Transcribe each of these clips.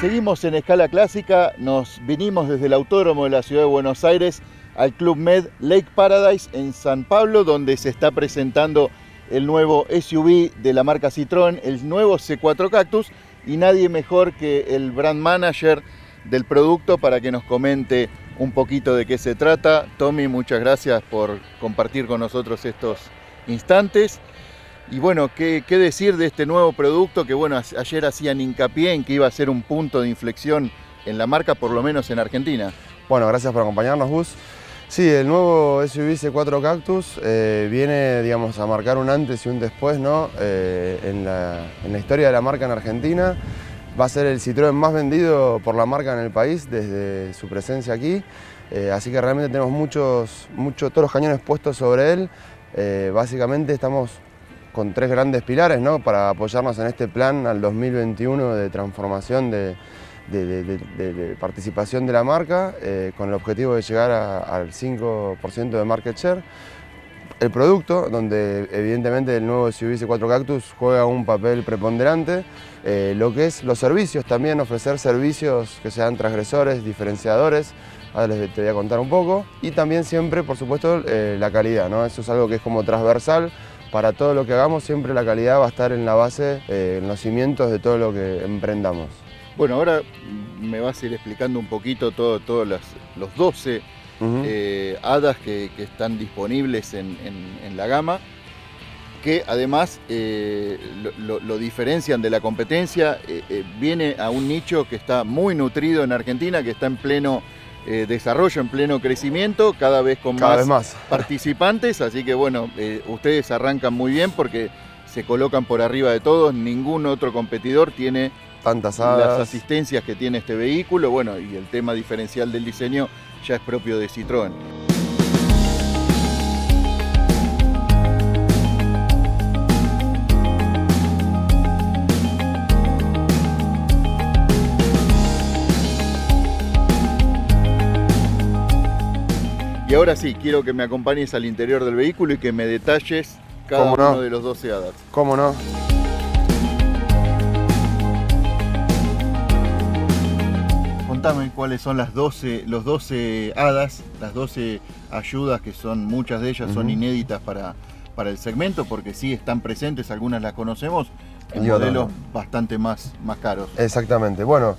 Seguimos en escala clásica, nos vinimos desde el autódromo de la ciudad de Buenos Aires al Club Med Lake Paradise en San Pablo, donde se está presentando el nuevo SUV de la marca Citroën, el nuevo C4 Cactus, y nadie mejor que el brand manager del producto para que nos comente un poquito de qué se trata. Tommy, muchas gracias por compartir con nosotros estos instantes. Y bueno, ¿qué, decir de este nuevo producto que bueno, ayer hacían hincapié en que iba a ser un punto de inflexión en la marca, por lo menos en Argentina? Bueno, gracias por acompañarnos, Gus. Sí, el nuevo SUV C4 Cactus eh, viene, digamos, a marcar un antes y un después, ¿no? Eh, en, la, historia de la marca en Argentina. Va a ser el Citroën más vendido por la marca en el país desde su presencia aquí. Eh, así que realmente tenemos muchos, muchos, todos los cañones puestos sobre él. básicamente estamos con tres grandes pilares ¿no? para apoyarnos en este plan al 2021 de transformación de, participación de la marca eh, con el objetivo de llegar al 5% de market share. El producto, donde evidentemente el nuevo SUV C4 Cactus juega un papel preponderante, eh, lo que es los servicios también, ofrecer servicios que sean transgresores, diferenciadores, ahora les te voy a contar un poco, y también siempre, por supuesto, eh, la calidad, ¿no? eso es algo que es como transversal, para todo lo que hagamos siempre la calidad va a estar en la base, eh, en los cimientos de todo lo que emprendamos. Bueno, ahora me vas a ir explicando un poquito todos todo los 12 eh, hadas que, están disponibles en, la gama, que además eh, lo, diferencian de la competencia, viene a un nicho que está muy nutrido en Argentina, que está en pleno eh, desarrollo en pleno crecimiento, cada vez con más, participantes, así que bueno, eh, ustedes arrancan muy bien porque se colocan por arriba de todos, ningún otro competidor tiene tantas las asistencias que tiene este vehículo, bueno, y el tema diferencial del diseño ya es propio de Citroën. Y ahora sí, quiero que me acompañes al interior del vehículo y que me detalles cada uno de los 12 hadas. ¿Cómo no? Contame cuáles son las 12, los 12 hadas, las 12 ayudas que son, muchas de ellas son inéditas para, para el segmento porque sí están presentes, algunas las conocemos, en modelos bastante más, más caros. Exactamente. Bueno,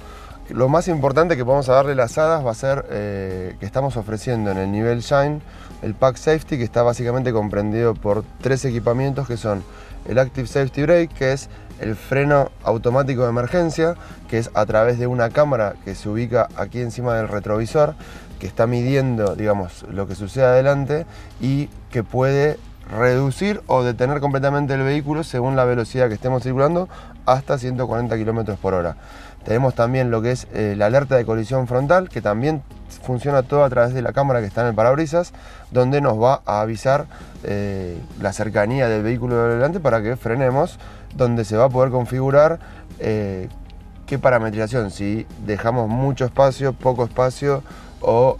lo más importante que podemos darle las hadas va a ser eh, que estamos ofreciendo en el nivel Shine el Pack Safety que está básicamente comprendido por tres equipamientos que son el Active Safety Brake que es el freno automático de emergencia que es a través de una cámara que se ubica aquí encima del retrovisor que está midiendo digamos lo que sucede adelante y que puede reducir o detener completamente el vehículo según la velocidad que estemos circulando hasta 140 km por hora. Tenemos también lo que es eh, la alerta de colisión frontal, que también funciona todo a través de la cámara que está en el parabrisas, donde nos va a avisar eh, la cercanía del vehículo de delante para que frenemos, donde se va a poder configurar eh, qué parametrización, si dejamos mucho espacio, poco espacio o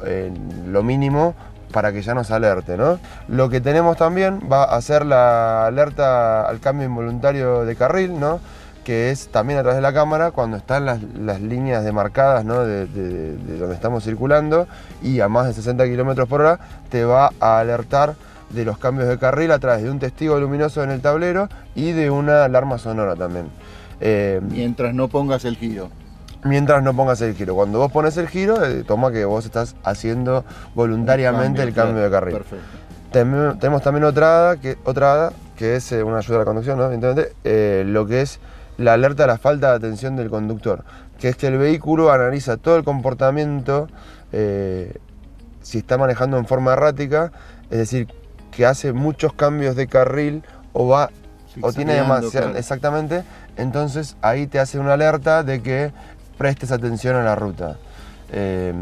lo mínimo para que ya nos alerte. ¿no? Lo que tenemos también va a ser la alerta al cambio involuntario de carril, ¿no? que es también a través de la cámara cuando están las, líneas demarcadas ¿no? de, donde estamos circulando y a más de 60 km por hora te va a alertar de los cambios de carril a través de un testigo luminoso en el tablero y de una alarma sonora también. Eh, mientras no pongas el giro. Mientras no pongas el giro. Cuando vos pones el giro, eh, toma que vos estás haciendo voluntariamente el cambio de carril. Perfecto. Tenemos también otra que, otra que es eh, una ayuda a la conducción, ¿no? Evidentemente, lo que es la alerta a la falta de atención del conductor, que es que el vehículo analiza todo el comportamiento, eh, si está manejando en forma errática, es decir, que hace muchos cambios de carril o va o tiene demasiado, exactamente, entonces ahí te hace una alerta de que prestes atención a la ruta. Eh,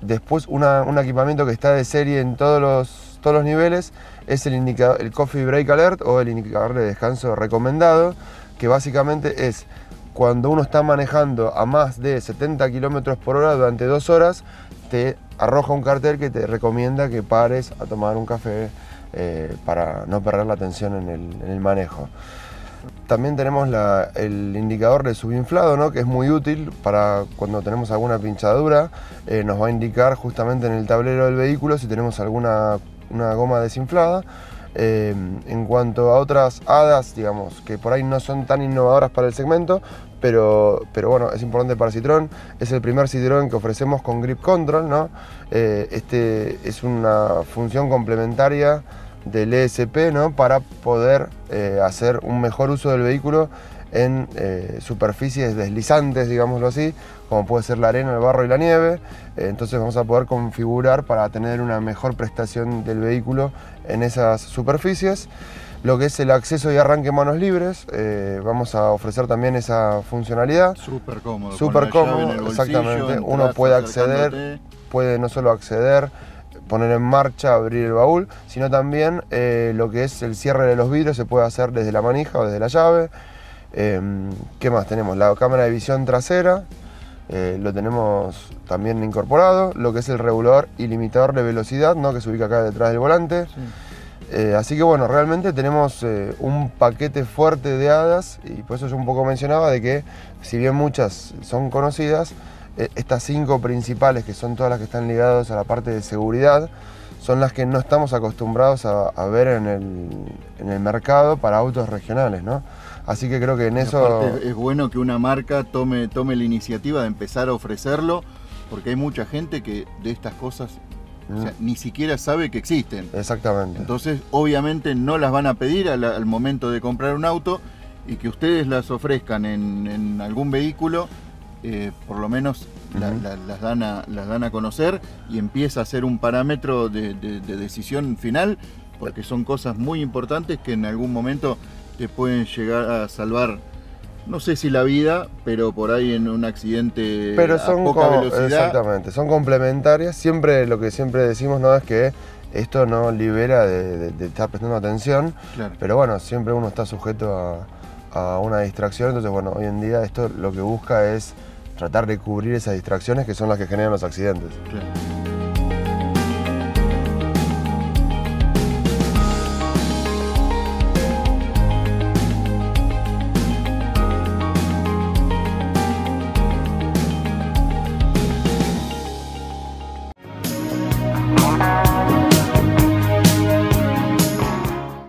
después un equipamiento que está de serie en todos los, todos los niveles es el, indicador, el Coffee Break Alert o el indicador de descanso recomendado, que básicamente es cuando uno está manejando a más de 70 km por hora durante dos horas, te arroja un cartel que te recomienda que pares a tomar un café eh, para no perder la atención en el, manejo. También tenemos el indicador de subinflado, ¿no? que es muy útil para cuando tenemos alguna pinchadura. Eh, nos va a indicar justamente en el tablero del vehículo si tenemos alguna una goma desinflada. Eh, en cuanto a otras hadas, digamos, que por ahí no son tan innovadoras para el segmento, pero, pero bueno, es importante para Citroën. Es el primer Citroën que ofrecemos con Grip Control, ¿no? Eh, este es una función complementaria del ESP, ¿no? Para poder eh, hacer un mejor uso del vehículo en superficies deslizantes, digámoslo así, como puede ser la arena, el barro y la nieve. entonces vamos a poder configurar para tener una mejor prestación del vehículo en esas superficies. Lo que es el acceso y arranque manos libres, eh, vamos a ofrecer también esa funcionalidad. Súper cómodo. Súper cómodo, exactamente. Uno puede acceder, puede no solo acceder, poner en marcha, abrir el baúl, sino también eh, lo que es el cierre de los vidrios se puede hacer desde la manija o desde la llave. Em, ¿Qué más tenemos? La cámara de visión trasera, eh, lo tenemos también incorporado, lo que es el regulador y limitador de velocidad, ¿no? que se ubica acá detrás del volante. Eh, así que bueno, realmente tenemos eh, un paquete fuerte de hadas y por eso yo un poco mencionaba de que si bien muchas son conocidas, estas cinco principales, que son todas las que están ligadas a la parte de seguridad, son las que no estamos acostumbrados a, ver en el, en el, mercado para autos regionales. ¿no? Así que creo que en eso... Es bueno que una marca tome, tome la iniciativa de empezar a ofrecerlo, porque hay mucha gente que de estas cosas mm. ni siquiera sabe que existen. Exactamente. Entonces, obviamente no las van a pedir al, momento de comprar un auto y que ustedes las ofrezcan en, algún vehículo, eh, por lo menos las, dan a, las dan a conocer y empieza a ser un parámetro de decisión final, porque son cosas muy importantes que en algún momento te pueden llegar a salvar, no sé si la vida, pero por ahí en un accidente pero son a poca velocidad. Exactamente, son complementarias. Siempre lo que siempre decimos no es que esto no libera de, estar prestando atención, pero bueno, siempre uno está sujeto a, una distracción, entonces bueno, hoy en día esto lo que busca es tratar de cubrir esas distracciones que son las que generan los accidentes.